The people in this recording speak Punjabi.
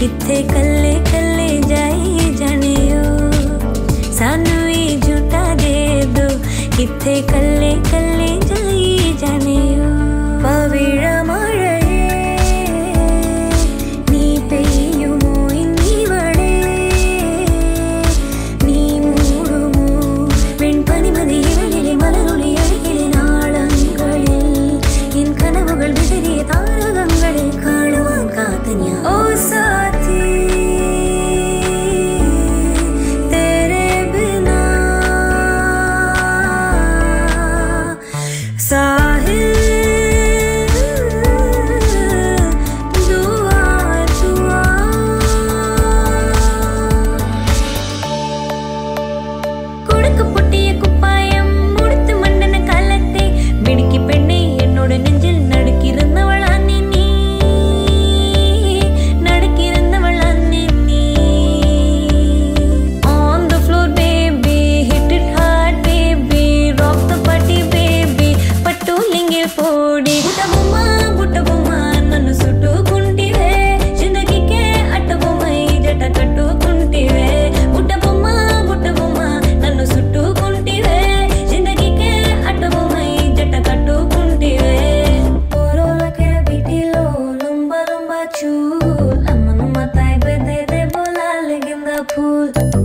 ਕਿੱਥੇ ਕੱਲੇ ਕੱਲੇ ਜਾਈ ਜਾਣਿਓ। ਸਾਨੂੰ ਇਹ ਝੂਟਾ ਦੇ ਦੋ ਕਿੱਥੇ ਕੱਲੇ ਕੱਲੇ चूल अमन मताई बे दे दे बोला लेकिन फूल।